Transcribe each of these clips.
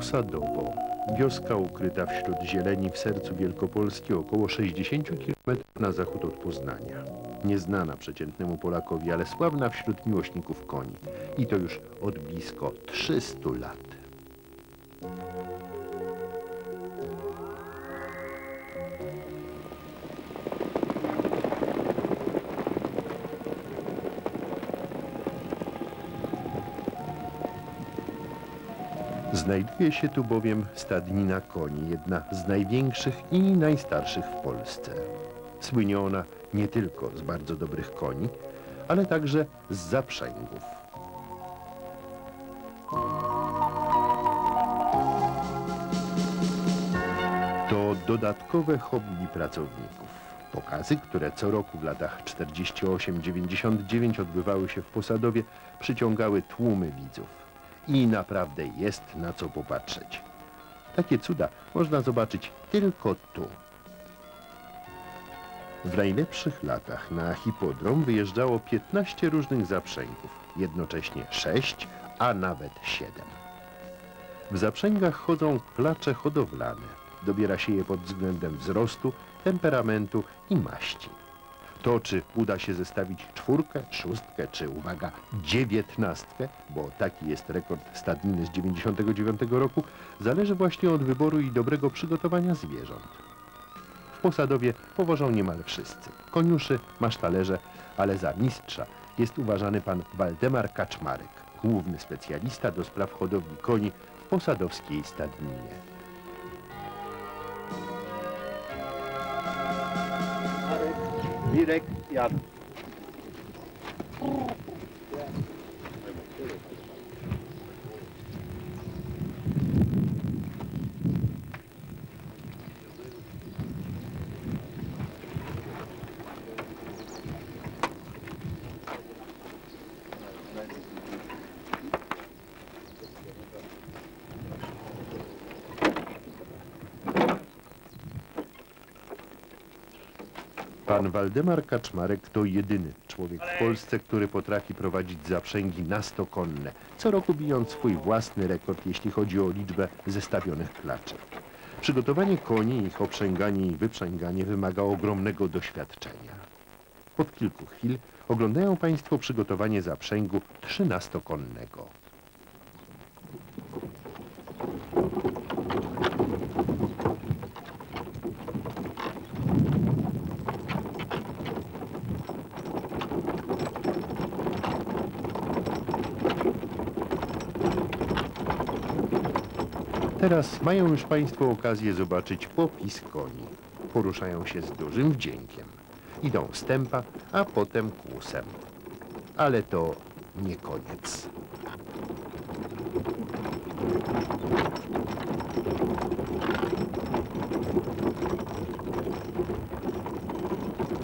Posadowo. Wioska ukryta wśród zieleni w sercu Wielkopolski około 60 km na zachód od Poznania. Nieznana przeciętnemu Polakowi, ale sławna wśród miłośników koni. I to już od blisko 300 lat. Znajduje się tu bowiem stadnina koni, jedna z największych i najstarszych w Polsce. Słynie ona nie tylko z bardzo dobrych koni, ale także z zaprzęgów. To dodatkowe hobby pracowników. Pokazy, które co roku w latach 48-99 odbywały się w Posadowie, przyciągały tłumy widzów. I naprawdę jest na co popatrzeć. Takie cuda można zobaczyć tylko tu. W najlepszych latach na hipodrom wyjeżdżało 15 różnych zaprzęgów, jednocześnie 6, a nawet 7. W zaprzęgach chodzą klacze hodowlane. Dobiera się je pod względem wzrostu, temperamentu i maści. To, czy uda się zestawić czwórkę, szóstkę, czy, uwaga, dziewiętnastkę, bo taki jest rekord stadniny z 99 roku, zależy właśnie od wyboru i dobrego przygotowania zwierząt. W Posadowie powożą niemal wszyscy. Koniuszy, masztalerze, ale za mistrza jest uważany pan Waldemar Kaczmarek, główny specjalista do spraw hodowli koni w posadowskiej stadninie. direkt, ja. Pan Waldemar Kaczmarek to jedyny człowiek w Polsce, który potrafi prowadzić zaprzęgi na sto konne, co roku bijąc swój własny rekord, jeśli chodzi o liczbę zestawionych klaczy. Przygotowanie koni, ich oprzęganie i wyprzęganie wymaga ogromnego doświadczenia. Od kilku chwil oglądają Państwo przygotowanie zaprzęgu trzynastokonnego. Teraz mają już Państwo okazję zobaczyć popis koni. Poruszają się z dużym wdziękiem. Idą stępa, a potem kłusem. Ale to nie koniec.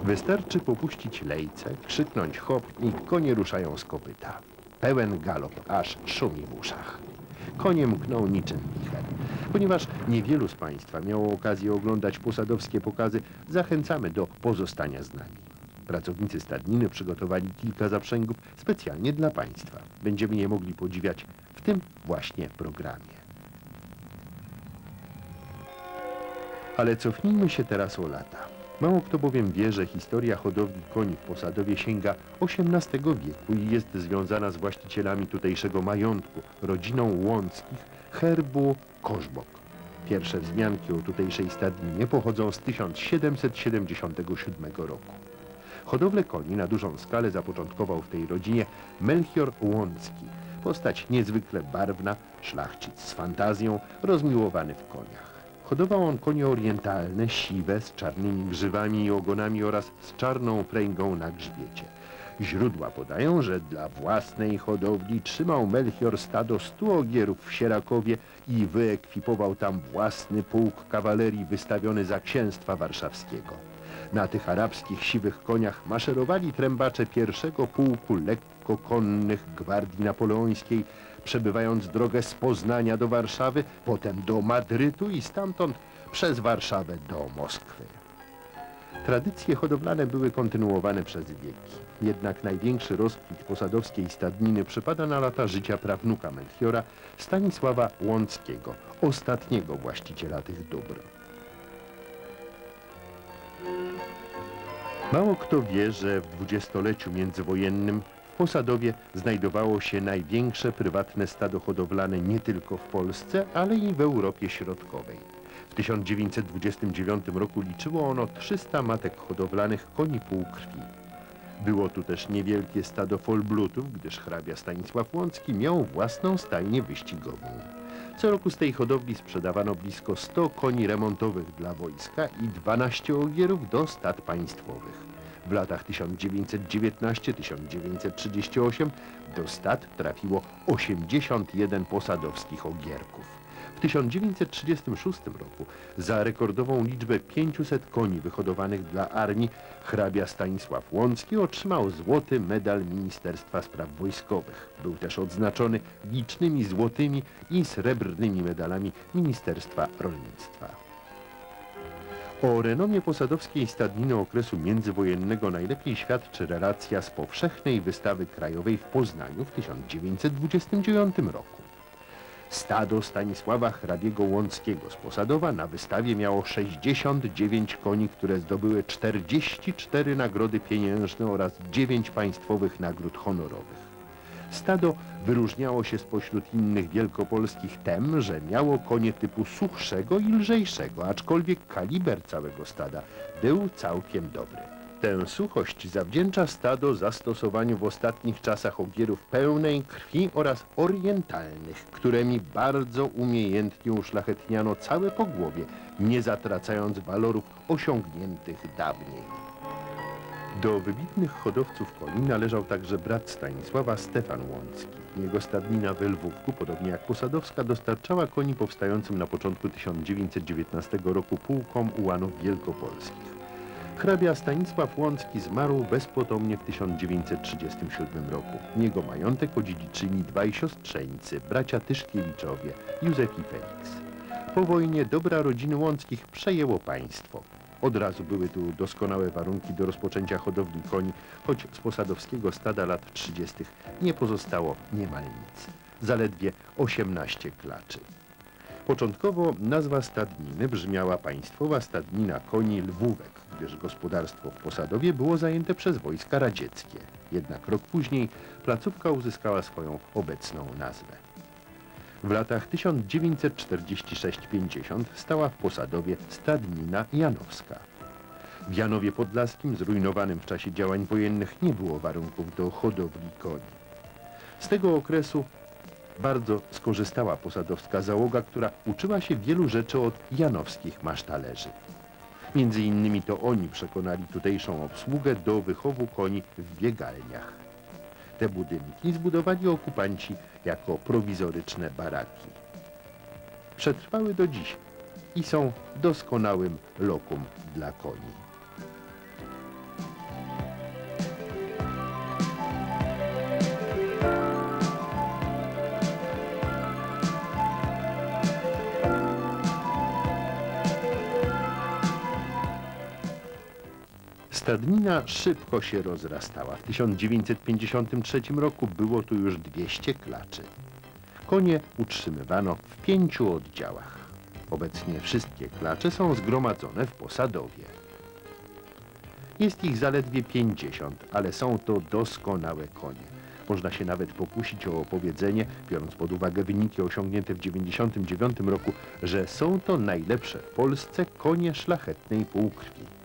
Wystarczy popuścić lejce, krzyknąć hop i konie ruszają z kopyta. Pełen galop, aż szumi w uszach. Konie mkną niczym wicher. Ponieważ niewielu z Państwa miało okazję oglądać posadowskie pokazy, zachęcamy do pozostania z nami. Pracownicy stadniny przygotowali kilka zaprzęgów specjalnie dla Państwa. Będziemy je mogli podziwiać w tym właśnie programie. Ale cofnijmy się teraz o lata. Mało kto bowiem wie, że historia hodowli koni w Posadowie sięga XVIII wieku i jest związana z właścicielami tutejszego majątku, rodziną Łąckich, herbu Kożbok. Pierwsze wzmianki o tutejszej stadninie pochodzą z 1777 roku. Hodowlę koni na dużą skalę zapoczątkował w tej rodzinie Melchior Łącki, postać niezwykle barwna, szlachcic z fantazją, rozmiłowany w koniach. Hodował on konie orientalne, siwe, z czarnymi grzywami i ogonami oraz z czarną pręgą na grzbiecie. Źródła podają, że dla własnej hodowli trzymał Melchior stado stu ogierów w Sierakowie i wyekwipował tam własny pułk kawalerii wystawiony za księstwa warszawskiego. Na tych arabskich siwych koniach maszerowali trębacze pierwszego pułku lekkokonnych gwardii napoleońskiej, przebywając drogę z Poznania do Warszawy, potem do Madrytu i stamtąd przez Warszawę do Moskwy. Tradycje hodowlane były kontynuowane przez wieki. Jednak największy rozkwit posadowskiej stadniny przypada na lata życia prawnuka Melchiora Stanisława Łąckiego, ostatniego właściciela tych dóbr. Mało kto wie, że w dwudziestoleciu międzywojennym w Posadowie znajdowało się największe prywatne stado hodowlane nie tylko w Polsce, ale i w Europie Środkowej. W 1929 roku liczyło ono 300 matek hodowlanych koni półkrwi. Było tu też niewielkie stado folblutów, gdyż hrabia Stanisław Łącki miał własną stajnię wyścigową. Co roku z tej hodowli sprzedawano blisko 100 koni remontowych dla wojska i 12 ogierów do stad państwowych. W latach 1919-1938 do stad trafiło 81 posadowskich ogierków. W 1936 roku za rekordową liczbę 500 koni wyhodowanych dla armii hrabia Stanisław Łącki otrzymał złoty medal Ministerstwa Spraw Wojskowych. Był też odznaczony licznymi złotymi i srebrnymi medalami Ministerstwa Rolnictwa. O renomie posadowskiej stadniny okresu międzywojennego najlepiej świadczy relacja z powszechnej wystawy krajowej w Poznaniu w 1929 roku. Stado Stanisława Hrabiego Łąckiego z Posadowa na wystawie miało 69 koni, które zdobyły 44 nagrody pieniężne oraz 9 państwowych nagród honorowych. Stado wyróżniało się spośród innych wielkopolskich tem, że miało konie typu suchszego i lżejszego, aczkolwiek kaliber całego stada był całkiem dobry. Tę suchość zawdzięcza stado zastosowaniu w ostatnich czasach ogierów pełnej krwi oraz orientalnych, którymi bardzo umiejętnie uszlachetniano całe pogłowie, nie zatracając walorów osiągniętych dawniej. Do wybitnych hodowców koni należał także brat Stanisława Stefan Łącki. Jego stadnina w Lwówku, podobnie jak Posadowska, dostarczała koni powstającym na początku 1919 roku pułkom ułanów wielkopolskich. Hrabia Stanisław Łącki zmarł bezpotomnie w 1937 roku. Jego majątek odziedziczyli dwaj siostrzeńcy, bracia Tyszkiewiczowie, Józef i Felix. Po wojnie dobra rodziny Łąckich przejęło państwo. Od razu były tu doskonałe warunki do rozpoczęcia hodowli koni, choć z posadowskiego stada lat 30. nie pozostało niemal nic. Zaledwie 18 klaczy. Początkowo nazwa stadniny brzmiała Państwowa Stadnina Koni Lwówek, gdyż gospodarstwo w Posadowie było zajęte przez wojska radzieckie. Jednak rok później placówka uzyskała swoją obecną nazwę. W latach 1946-50 stała w Posadowie stadnina Janowska. W Janowie Podlaskim, zrujnowanym w czasie działań wojennych, nie było warunków do hodowli koni. Z tego okresu bardzo skorzystała posadowska załoga, która uczyła się wielu rzeczy od janowskich masztalerzy. Między innymi to oni przekonali tutejszą obsługę do wychowu koni w biegalniach. Te budynki zbudowali okupanci jako prowizoryczne baraki. Przetrwały do dziś i są doskonałym lokum dla koni. Stadnina szybko się rozrastała. W 1953 roku było tu już 200 klaczy. Konie utrzymywano w pięciu oddziałach. Obecnie wszystkie klacze są zgromadzone w Posadowie. Jest ich zaledwie 50, ale są to doskonałe konie. Można się nawet pokusić o opowiedzenie, biorąc pod uwagę wyniki osiągnięte w 1999 roku, że są to najlepsze w Polsce konie szlachetnej półkrwi.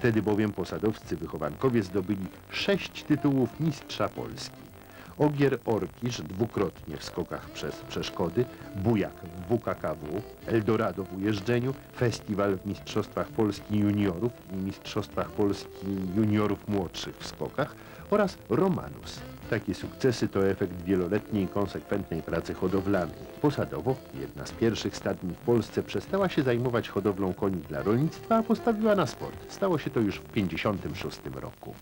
Wtedy bowiem posadowscy wychowankowie zdobyli sześć tytułów mistrza Polski. Ogier Orkisz dwukrotnie w skokach przez przeszkody, Bujak w WKKW, Eldorado w ujeżdżeniu, festiwal w Mistrzostwach Polski Juniorów i Mistrzostwach Polski Juniorów Młodszych w skokach oraz Romanus takie sukcesy to efekt wieloletniej, konsekwentnej pracy hodowlanej. Posadowo, jedna z pierwszych stadnin w Polsce przestała się zajmować hodowlą koni dla rolnictwa, a postawiła na sport. Stało się to już w 1956 roku.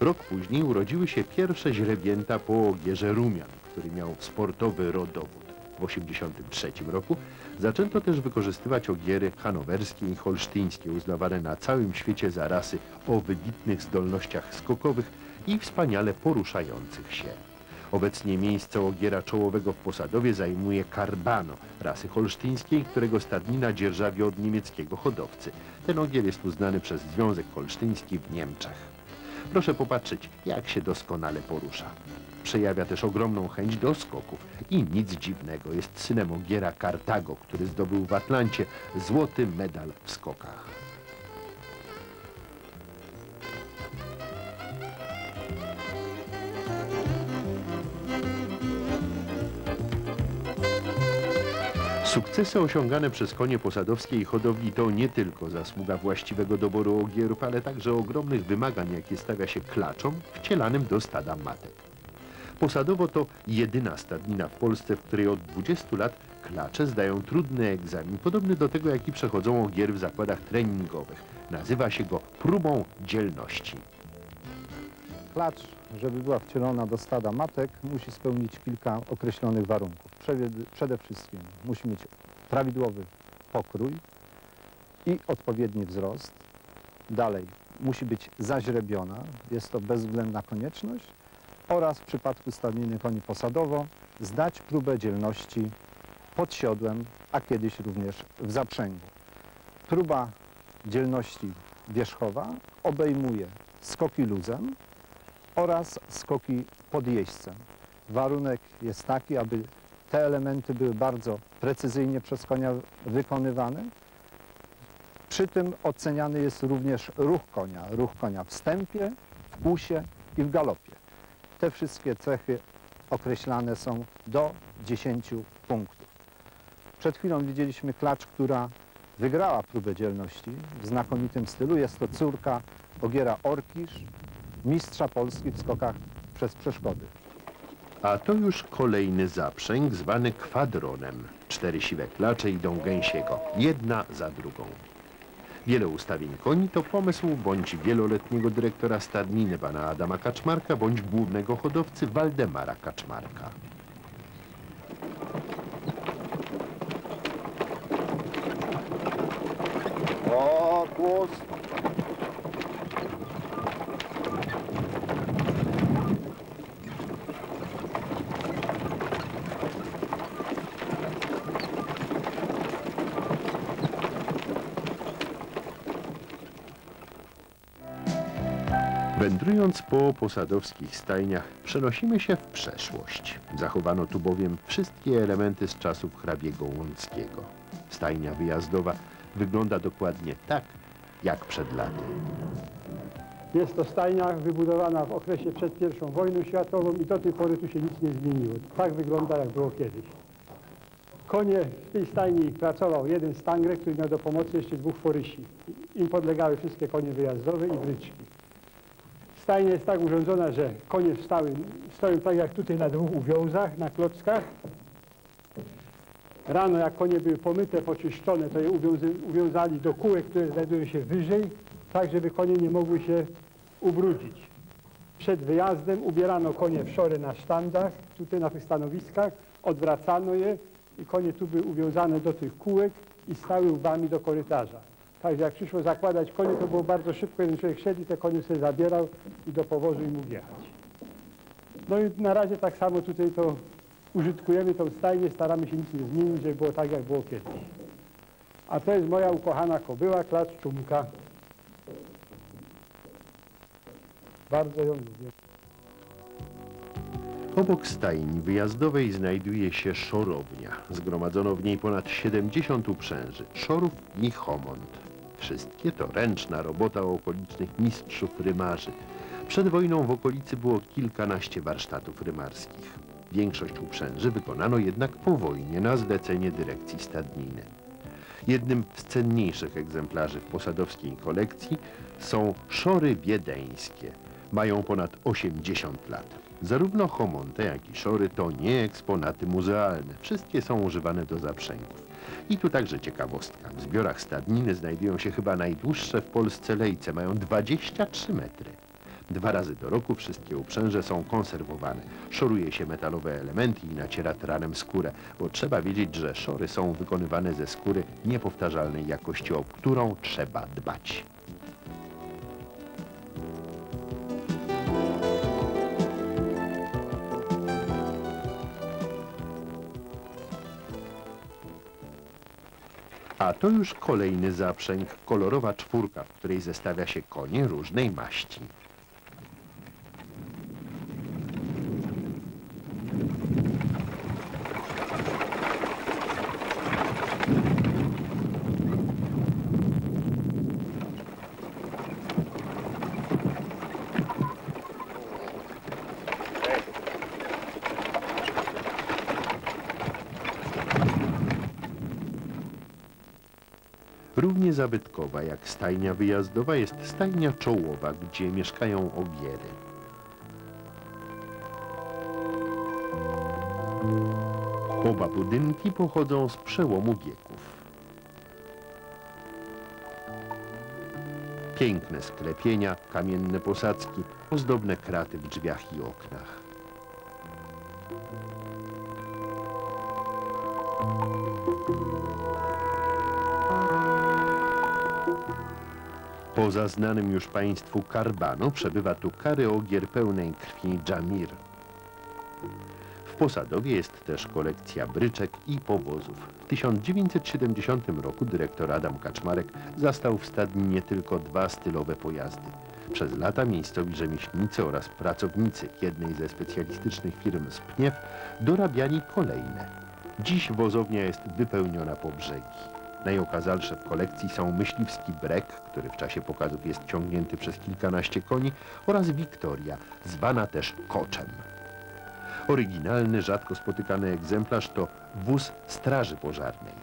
Rok później urodziły się pierwsze źrebięta po ogierze Rumian, który miał sportowy rodowód. w 1983 roku zaczęto też wykorzystywać ogiery hanowerskie i holsztyńskie, uznawane na całym świecie za rasy o wybitnych zdolnościach skokowych i wspaniale poruszających się. Obecnie miejsce ogiera czołowego w Posadowie zajmuje Karbano, rasy holsztyńskiej, którego stadnina dzierżawi od niemieckiego hodowcy. Ten ogier jest uznany przez Związek Holsztyński w Niemczech. Proszę popatrzeć, jak się doskonale porusza. Przejawia też ogromną chęć do skoków i nic dziwnego, jest synem ogiera Kartago, który zdobył w Atlancie złoty medal w skokach. Sukcesy osiągane przez konie posadowskie i hodowli to nie tylko zasługa właściwego doboru ogierów, ale także ogromnych wymagań, jakie stawia się klaczom wcielanym do stada matek. Posadowo to jedyna stadnina w Polsce, w której od 20 lat klacze zdają trudny egzamin, podobny do tego, jaki przechodzą ogiery w zakładach treningowych. Nazywa się go próbą dzielności. Klacz, żeby była wcielona do stada matek, musi spełnić kilka określonych warunków. Przede, wszystkim musi mieć prawidłowy pokrój i odpowiedni wzrost. Dalej, musi być zaźrebiona, jest to bezwzględna konieczność. Oraz w przypadku stadniny koni posadowo zdać próbę dzielności pod siodłem, a kiedyś również w zaprzęgu. Próba dzielności wierzchowa obejmuje skoki luzem, oraz skoki pod jeźdźcem. Warunek jest taki, aby te elementy były bardzo precyzyjnie przez konia wykonywane. Przy tym oceniany jest również ruch konia. Ruch konia w stępie, w usie i w galopie. Te wszystkie cechy określane są do 10 punktów. Przed chwilą widzieliśmy klacz, która wygrała próbę dzielności w znakomitym stylu. Jest to córka Ogiera Orkisz, mistrza Polski w skokach przez przeszkody. A to już kolejny zaprzęg zwany kwadronem. Cztery siwe klacze idą gęsiego, jedna za drugą. Wiele ustawień koni to pomysł bądź wieloletniego dyrektora stadniny pana Adama Kaczmarka, bądź głównego hodowcy Waldemara Kaczmarka. O, kłos. Wędrując po posadowskich stajniach, przenosimy się w przeszłość. Zachowano tu bowiem wszystkie elementy z czasów hrabiego Łąckiego. Stajnia wyjazdowa wygląda dokładnie tak, jak przed laty. Jest to stajnia wybudowana w okresie przed I wojną światową i do tej pory tu się nic nie zmieniło. Tak wygląda jak było kiedyś. Konie w tej stajni pracował jeden stangrek, który miał do pomocy jeszcze dwóch forysi. Im podlegały wszystkie konie wyjazdowe i bryczki. Stajnia jest tak urządzona, że konie stały, stoją tak jak tutaj na dwóch uwiązach, na klockach. Rano jak konie były pomyte, poczyszczone, to je uwiązy, uwiązali do kółek, które znajdują się wyżej, tak żeby konie nie mogły się ubrudzić. Przed wyjazdem ubierano konie w szory na sztandach, tutaj na tych stanowiskach, odwracano je i konie tu były uwiązane do tych kółek i stały łbami do korytarza. Także jak przyszło zakładać konie, to było bardzo szybko, jeden człowiek szedł i te konie sobie zabierał i do powozu i mógł jechać. No i na razie tak samo tutaj to użytkujemy tą stajnię, staramy się nic nie zmienić, żeby było tak, jak było kiedyś. A to jest moja ukochana kobyła, klacz czumka. Bardzo ją lubię. Obok stajni wyjazdowej znajduje się szorownia. Zgromadzono w niej ponad 70 uprzęży, szorów i homont. Wszystkie to ręczna robota okolicznych mistrzów rymarzy. Przed wojną w okolicy było kilkanaście warsztatów rymarskich. Większość uprzęży wykonano jednak po wojnie na zlecenie dyrekcji stadniny. Jednym z cenniejszych egzemplarzy w posadowskiej kolekcji są szory wiedeńskie. Mają ponad 80 lat. Zarówno homonte, jak i szory to nie eksponaty muzealne. Wszystkie są używane do zaprzęgów. I tu także ciekawostka. W zbiorach stadniny znajdują się chyba najdłuższe w Polsce lejce. Mają 23 metry. Dwa razy do roku wszystkie uprzęże są konserwowane. Szoruje się metalowe elementy i naciera tranem skórę, bo trzeba wiedzieć, że szory są wykonywane ze skóry niepowtarzalnej jakości, o którą trzeba dbać. A to już kolejny zaprzęg, kolorowa czwórka, w której zestawia się konie różnej maści. Jak stajnia wyjazdowa jest stajnia czołowa, gdzie mieszkają ogiery. Oba budynki pochodzą z przełomu wieków. Piękne sklepienia, kamienne posadzki, ozdobne kraty w drzwiach i oknach. Poza znanym już państwu Karbano przebywa tu karyogier pełnej krwi Dżamir. W Posadowie jest też kolekcja bryczek i powozów. W 1970 roku dyrektor Adam Kaczmarek zastał w stadni nie tylko dwa stylowe pojazdy. Przez lata miejscowi rzemieślnicy oraz pracownicy jednej ze specjalistycznych firm z Pniew dorabiali kolejne. Dziś wozownia jest wypełniona po brzegi. Najokazalsze w kolekcji są myśliwski brek, który w czasie pokazów jest ciągnięty przez kilkanaście koni, oraz Wiktoria, zwana też koczem. Oryginalny, rzadko spotykany egzemplarz to wóz straży pożarnej.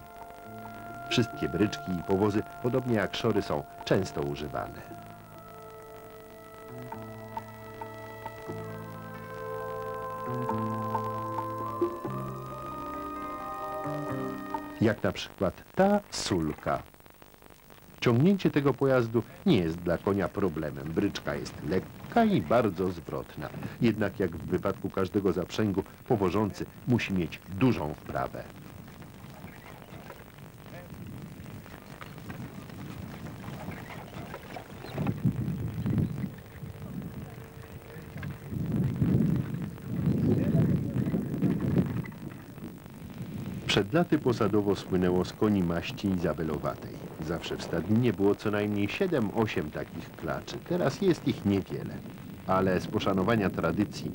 Wszystkie bryczki i powozy, podobnie jak szory, są często używane. Jak na przykład ta sulka. Ciągnięcie tego pojazdu nie jest dla konia problemem. Bryczka jest lekka i bardzo zwrotna. Jednak jak w wypadku każdego zaprzęgu, powożący musi mieć dużą wprawę. Przed laty posadowo słynęło z koni maści izabelowatej. Zawsze w stadninie było co najmniej 7-8 takich klaczy. Teraz jest ich niewiele. Ale z poszanowania tradycji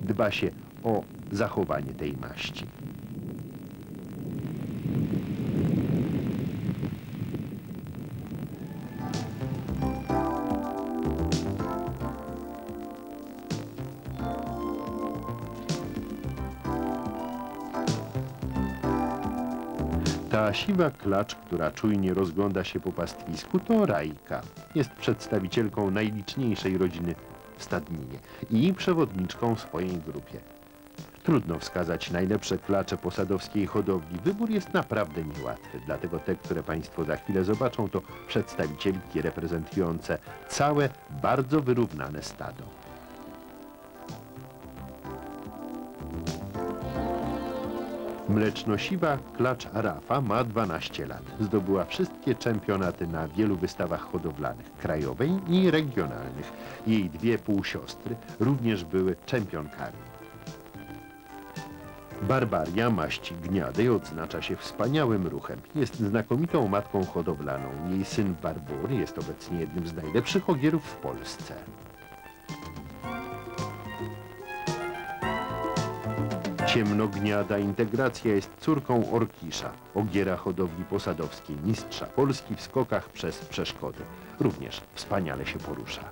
dba się o zachowanie tej maści. Ta siwa klacz, która czujnie rozgląda się po pastwisku, to Rajka. Jest przedstawicielką najliczniejszej rodziny w Stadninie i przewodniczką w swojej grupie. Trudno wskazać najlepsze klacze posadowskiej hodowli. Wybór jest naprawdę niełatwy, dlatego te, które Państwo za chwilę zobaczą, to przedstawicielki reprezentujące całe, bardzo wyrównane stado. Mleczno-siwa klacz Rafa ma 12 lat. Zdobyła wszystkie czempionaty na wielu wystawach hodowlanych, krajowej i regionalnych. Jej dwie półsiostry również były czempionkami. Barbaria maści gniadej odznacza się wspaniałym ruchem. Jest znakomitą matką hodowlaną. Jej syn Barbur jest obecnie jednym z najlepszych ogierów w Polsce. Ciemnogniada integracja jest córką Orkisza, ogiera hodowli posadowskiej, mistrza Polski w skokach przez przeszkody. Również wspaniale się porusza.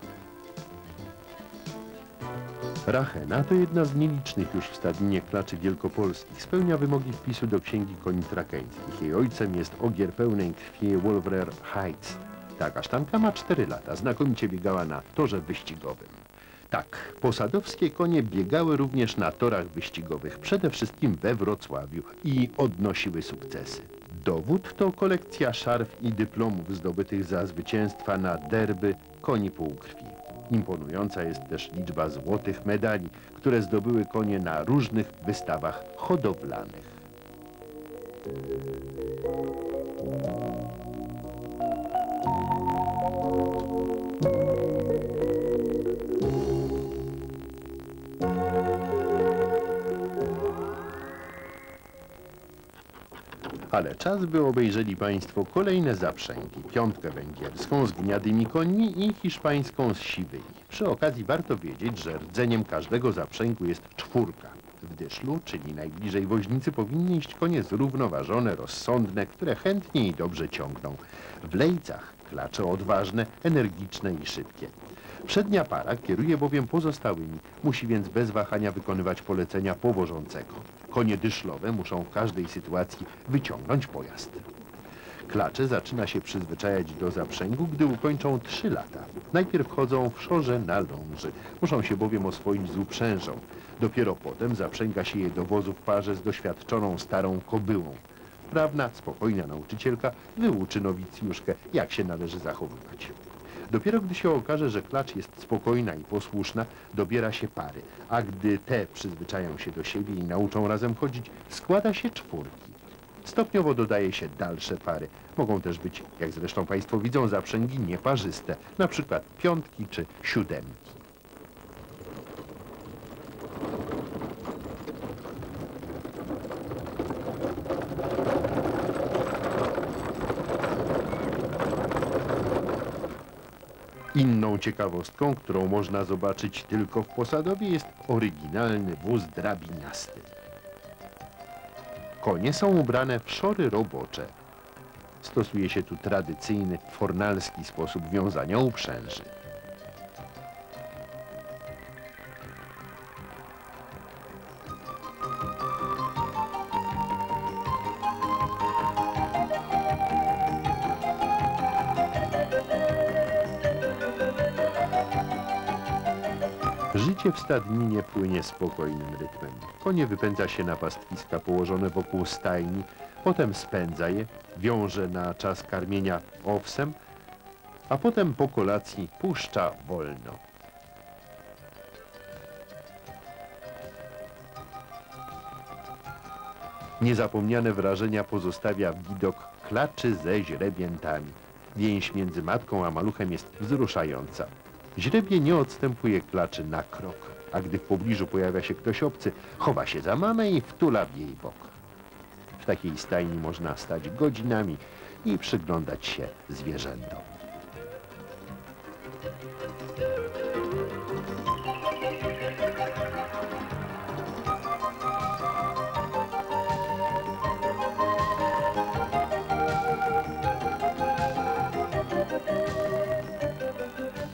Rachena to jedna z nielicznych już w stadninie klaczy wielkopolskich. Spełnia wymogi wpisu do księgi koni trakeńskich. Jej ojcem jest ogier pełnej krwi Wolverer Heights. Ta kasztanka ma 4 lata, znakomicie biegała na torze wyścigowym. Tak, posadowskie konie biegały również na torach wyścigowych, przede wszystkim we Wrocławiu i odnosiły sukcesy. Dowód to kolekcja szarf i dyplomów zdobytych za zwycięstwa na derby koni półkrwi. Imponująca jest też liczba złotych medali, które zdobyły konie na różnych wystawach hodowlanych. Ale czas, by obejrzeli Państwo kolejne zaprzęgi. Piątkę węgierską z gniadymi końmi i hiszpańską z siwymi. Przy okazji warto wiedzieć, że rdzeniem każdego zaprzęgu jest czwórka. W dyszlu, czyli najbliżej woźnicy, powinny iść konie zrównoważone, rozsądne, które chętnie i dobrze ciągną. W lejcach klacze odważne, energiczne i szybkie. Przednia para kieruje bowiem pozostałymi, musi więc bez wahania wykonywać polecenia powożącego. Konie dyszlowe muszą w każdej sytuacji wyciągnąć pojazd. Klacze zaczyna się przyzwyczajać do zaprzęgu, gdy ukończą 3 lata. Najpierw chodzą w szorze na ląży. Muszą się bowiem oswoić z uprzężą. Dopiero potem zaprzęga się je do wozu w parze z doświadczoną starą kobyłą. Wprawna, spokojna nauczycielka wyuczy nowicjuszkę, jak się należy zachowywać. Dopiero gdy się okaże, że klacz jest spokojna i posłuszna, dobiera się pary, a gdy te przyzwyczają się do siebie i nauczą razem chodzić, składa się czwórki. Stopniowo dodaje się dalsze pary. Mogą też być, jak zresztą Państwo widzą, zaprzęgi nieparzyste, na przykład piątki czy siódemki. Inną ciekawostką, którą można zobaczyć tylko w Posadowie jest oryginalny wóz drabiniasty. Konie są ubrane w szory robocze. Stosuje się tu tradycyjny, fornalski sposób wiązania uprzęży. Życie w stadninie płynie spokojnym rytmem. Konie wypędza się na pastwiska położone wokół stajni, potem spędza je, wiąże na czas karmienia owsem, a potem po kolacji puszcza wolno. Niezapomniane wrażenia pozostawia widok klaczy ze źrebiętami. Więź między matką a maluchem jest wzruszająca. Źrebie nie odstępuje klaczy na krok, a gdy w pobliżu pojawia się ktoś obcy, chowa się za mamę i wtula w jej bok. W takiej stajni można stać godzinami i przyglądać się zwierzętom.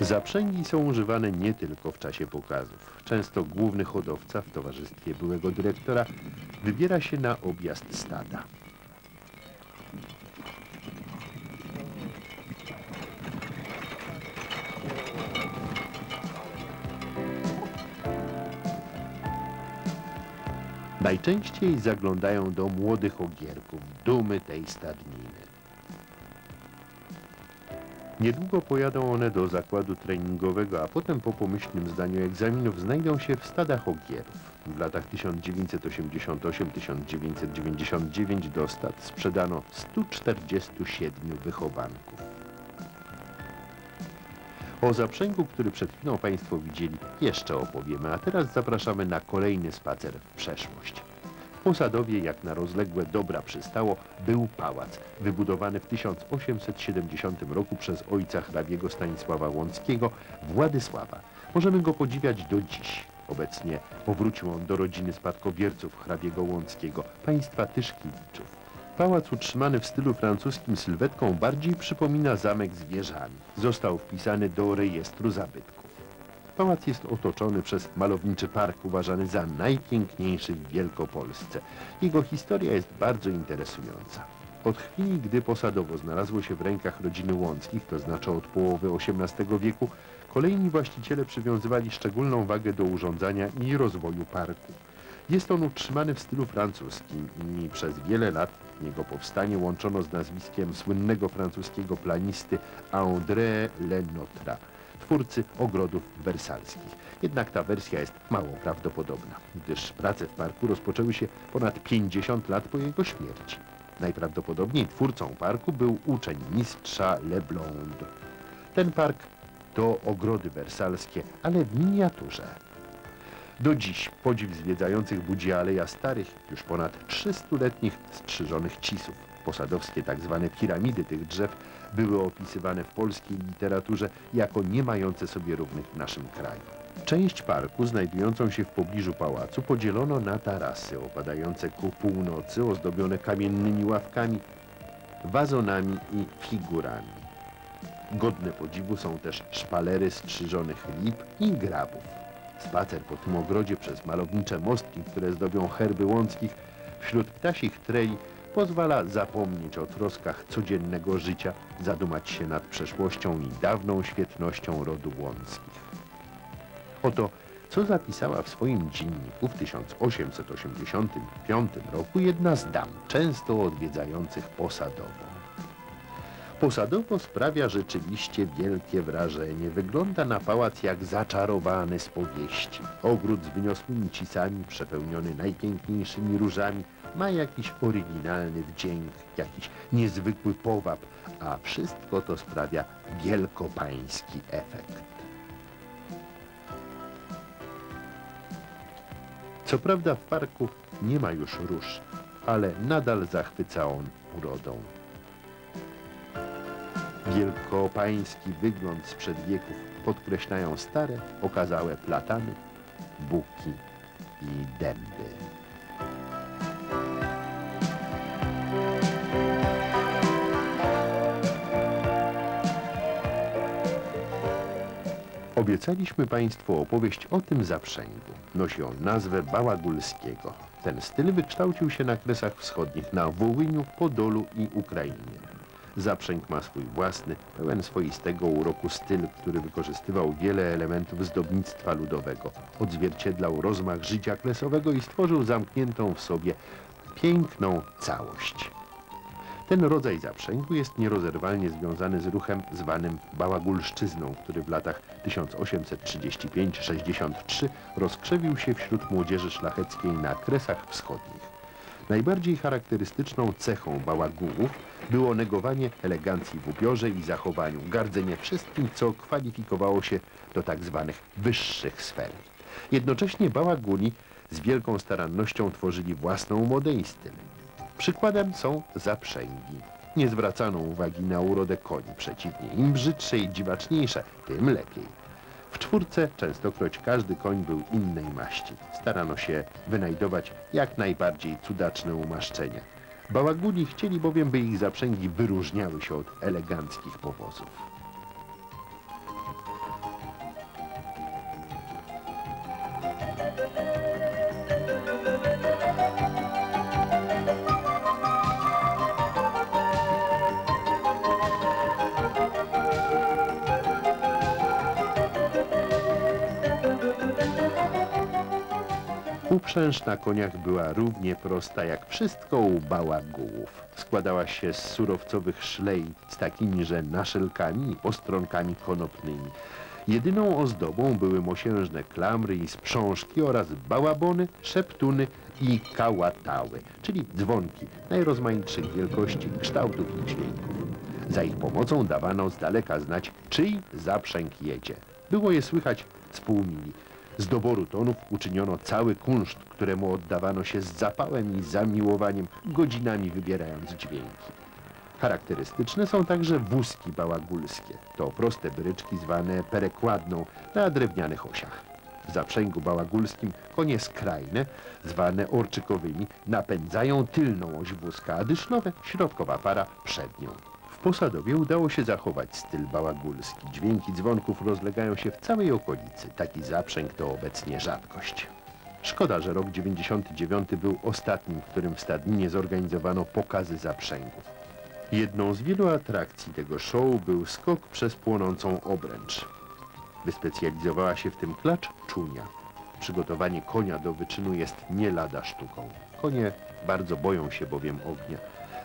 Zaprzęgi są używane nie tylko w czasie pokazów. Często główny hodowca w towarzystwie byłego dyrektora wybiera się na objazd stada. Najczęściej zaglądają do młodych ogierków, dumy tej stadniny. Niedługo pojadą one do zakładu treningowego, a potem po pomyślnym zdaniu egzaminów znajdą się w stadach ogierów. W latach 1988-1999 do stad sprzedano 147 wychowanków. O zaprzęgu, który przed chwilą Państwo widzieli, jeszcze opowiemy, a teraz zapraszamy na kolejny spacer w przeszłość. Posadowie, jak na rozległe dobra przystało, był pałac, wybudowany w 1870 roku przez ojca hrabiego Stanisława Łąckiego, Władysława. Możemy go podziwiać do dziś. Obecnie powrócił on do rodziny spadkobierców hrabiego Łąckiego, państwa Tyszkiewiczów. Pałac utrzymany w stylu francuskim sylwetką bardziej przypomina zamek z wieżami. Został wpisany do rejestru zabytków. Pałac jest otoczony przez malowniczy park uważany za najpiękniejszy w Wielkopolsce. Jego historia jest bardzo interesująca. Od chwili, gdy posadowo znalazło się w rękach rodziny Łąckich, to znaczy od połowy XVIII wieku, kolejni właściciele przywiązywali szczególną wagę do urządzania i rozwoju parku. Jest on utrzymany w stylu francuskim i przez wiele lat jego powstanie łączono z nazwiskiem słynnego francuskiego planisty André Lenotra. Twórcy ogrodów wersalskich. Jednak ta wersja jest mało prawdopodobna, gdyż prace w parku rozpoczęły się ponad 50 lat po jego śmierci. Najprawdopodobniej twórcą parku był uczeń mistrza Leblond. Ten park to ogrody wersalskie, ale w miniaturze. Do dziś podziw zwiedzających budzi aleja starych, już ponad 300-letnich strzyżonych cisów. Posadowskie tak zwane piramidy tych drzew były opisywane w polskiej literaturze jako nie mające sobie równych w naszym kraju. Część parku znajdującą się w pobliżu pałacu podzielono na tarasy opadające ku północy, ozdobione kamiennymi ławkami, wazonami i figurami. Godne podziwu są też szpalery strzyżonych lip i grabów. Spacer po tym ogrodzie przez malownicze mostki, które zdobią herby łąckich, wśród ptasich treli pozwala zapomnieć o troskach codziennego życia, zadumać się nad przeszłością i dawną świetnością rodu łąckich. Oto, co zapisała w swoim dzienniku w 1885 roku jedna z dam, często odwiedzających Posadowo. Posadowo sprawia rzeczywiście wielkie wrażenie. Wygląda na pałac jak zaczarowany z powieści. Ogród z wyniosłymi cisami, przepełniony najpiękniejszymi różami, ma jakiś oryginalny wdzięk, jakiś niezwykły powab, a wszystko to sprawia wielkopański efekt. Co prawda w parku nie ma już róż, ale nadal zachwyca on urodą. Wielkopański wygląd sprzed wieków podkreślają stare, okazałe platany, buki i dęby. Obiecaliśmy Państwu opowieść o tym zaprzęgu. Nosi on nazwę Bałagulskiego. Ten styl wykształcił się na Kresach Wschodnich, na Wołyniu, Podolu i Ukrainie. Zaprzęg ma swój własny, pełen swoistego uroku styl, który wykorzystywał wiele elementów zdobnictwa ludowego. Odzwierciedlał rozmach życia kresowego i stworzył zamkniętą w sobie piękną całość. Ten rodzaj zaprzęgu jest nierozerwalnie związany z ruchem zwanym bałagulszczyzną, który w latach 1835-63 rozkrzewił się wśród młodzieży szlacheckiej na Kresach Wschodnich. Najbardziej charakterystyczną cechą bałagułów było negowanie elegancji w ubiorze i zachowaniu, gardzenie wszystkim, co kwalifikowało się do tak zwanych wyższych sfer. Jednocześnie bałaguli z wielką starannością tworzyli własną modę i styl. Przykładem są zaprzęgi. Nie zwracano uwagi na urodę koni, przeciwnie, im brzydsze i dziwaczniejsze, tym lepiej. W czwórce częstokroć każdy koń był innej maści. Starano się wynajdować jak najbardziej cudaczne umaszczenia. Bałaguli chcieli bowiem, by ich zaprzęgi wyróżniały się od eleganckich powozów. Uprzęż na koniach była równie prosta jak wszystko u bałagułów. Składała się z surowcowych szlei z takimi, że naszelkami i postronkami konopnymi. Jedyną ozdobą były mosiężne klamry i sprzążki oraz bałabony, szeptuny i kałatały, czyli dzwonki najrozmaitszych wielkości, kształtów i dźwięków. Za ich pomocą dawano z daleka znać, czyj zaprzęg jedzie. Było je słychać z pół mili. Z doboru tonów uczyniono cały kunszt, któremu oddawano się z zapałem i zamiłowaniem, godzinami wybierając dźwięki. Charakterystyczne są także wózki bałagulskie. To proste bryczki zwane perekładną na drewnianych osiach. W zaprzęgu bałagulskim konie skrajne, zwane orczykowymi, napędzają tylną oś wózka, a dyszlowe środkowa para przednią. Posadowie udało się zachować styl bałagulski. Dźwięki dzwonków rozlegają się w całej okolicy. Taki zaprzęg to obecnie rzadkość. Szkoda, że rok 99 był ostatnim, w którym w Stadninie zorganizowano pokazy zaprzęgów. Jedną z wielu atrakcji tego show był skok przez płonącą obręcz. Wyspecjalizowała się w tym klacz czunia. Przygotowanie konia do wyczynu jest nie lada sztuką. Konie bardzo boją się bowiem ognia.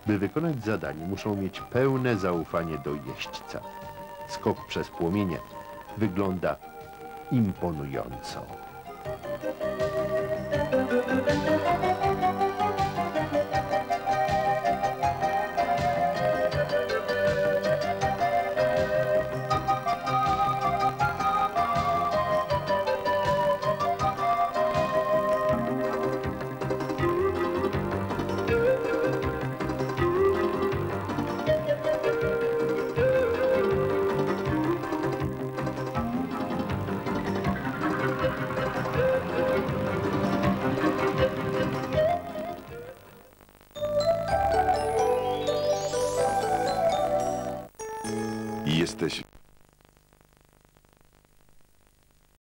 By wykonać zadanie, muszą mieć pełne zaufanie do jeźdźca. Skok przez płomienie wygląda imponująco.